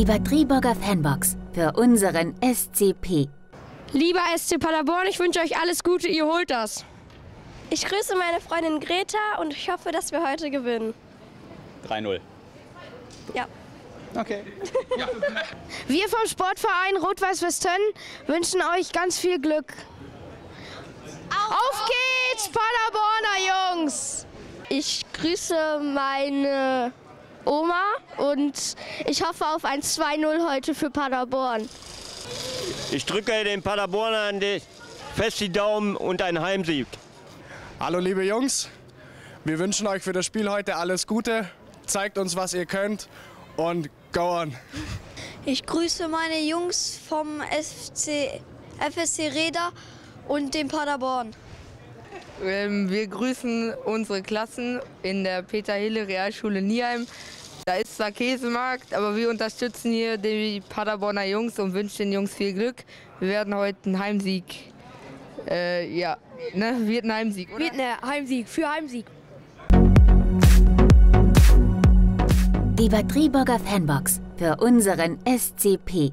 Die Batterieburger Fanbox für unseren SCP. Lieber SC Paderborn, ich wünsche euch alles Gute, ihr holt das. Ich grüße meine Freundin Greta und ich hoffe, dass wir heute gewinnen. 3-0. Ja. Okay. Wir vom Sportverein Rot-Weiß Westön wünschen euch ganz viel Glück. Auf geht's, Paderborner Jungs! Ich grüße meine und ich hoffe auf ein 2-0 heute für Paderborn. Ich drücke den Paderbornern die- fest die Daumen und einen Heimsieg. Hallo liebe Jungs, wir wünschen euch für das Spiel heute alles Gute. Zeigt uns, was ihr könnt und go on. Ich grüße meine Jungs vom FC, FSC Reda und dem Paderborn. Ähm, wir grüßen unsere Klassen in der Peter-Hille Realschule Nieheim. Da ist zwar Käsemarkt, aber wir unterstützen hier die Paderborner Jungs und wünschen den Jungs viel Glück. Wir werden heute einen Heimsieg. Äh, ja, ne? Wird ein Heimsieg, oder? Wird ein Heimsieg, für Heimsieg. Die Batterieburger Fanbox für unseren SCP.